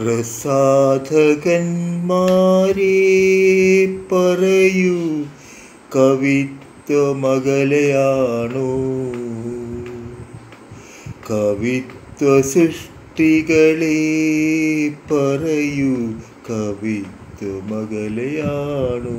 പ്രസാധകന്മാരെ പറയൂ കവിത്വമകലയാണോ? കവിത്വ സൃഷ്ടികളെ പറയൂ കവിത്വമകലയാണോ?